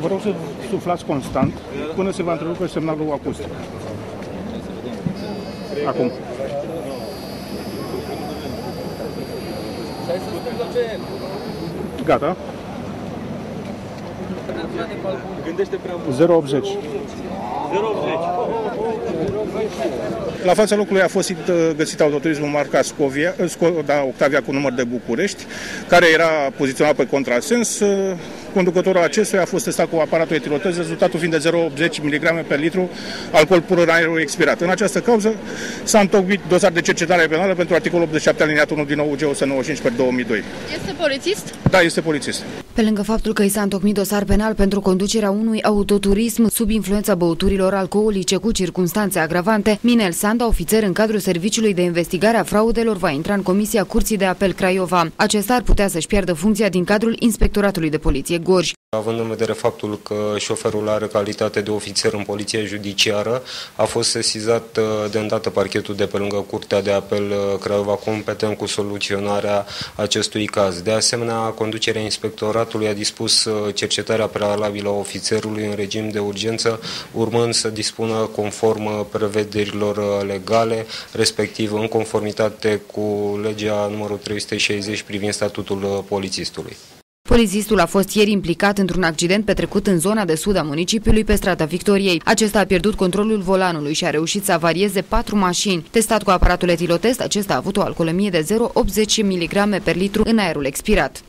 Vă rog să suflați constant până se va întrerupe semnalul acustic. Acum. Gata. Gândește prea mult. 080. 080. La fața locului a fost uh, găsit autoturismul marca Scovia, uh, Skoda Octavia cu număr de București, care era poziționat pe contrasens. Uh, Conducătorul acestuia a fost testat cu aparatul etilotez, rezultatul fiind de 0,80 mg per litru alcool pur în aerul expirat. În această cauză s-a întocmit dosar de cercetare penală pentru articolul 87 aliniatul 1 din nou UG 195 pe 2002. Este polițist? Da, este polițist. Pe lângă faptul că i s-a întocmit dosar penal pentru conducerea unui autoturism sub influența băuturilor alcoolice cu circunstanțe agravante, Minel Sanda, ofițer în cadrul Serviciului de Investigare a Fraudelor, va intra în Comisia Curții de Apel Craiova. Acesta ar putea să-și piardă funcția din cadrul Inspectoratului de Poliție Gorj. Având în vedere faptul că șoferul are calitate de ofițer în poliție judiciară, a fost sesizat uh, de îndată parchetul de pe lângă Curtea de Apel uh, Craiova competent cu soluționarea acestui caz. De asemenea, conducerea inspectoratului a dispus uh, cercetarea prealabilă a ofițerului în regim de urgență, urmând să dispună conform prevederilor legale, respectiv în conformitate cu legea numărul 360 privind statutul polițistului. Polițistul a fost ieri implicat într-un accident petrecut în zona de sud a municipiului pe strada Victoriei. Acesta a pierdut controlul volanului și a reușit să avarieze patru mașini. Testat cu aparatul etilotest, acesta a avut o alcoolemie de 0,80 mg per litru în aerul expirat.